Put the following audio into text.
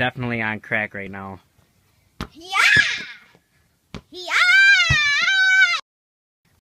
definitely on crack right now.